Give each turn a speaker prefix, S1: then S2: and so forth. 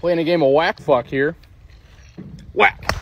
S1: Playing a game of whack fuck here. Whack.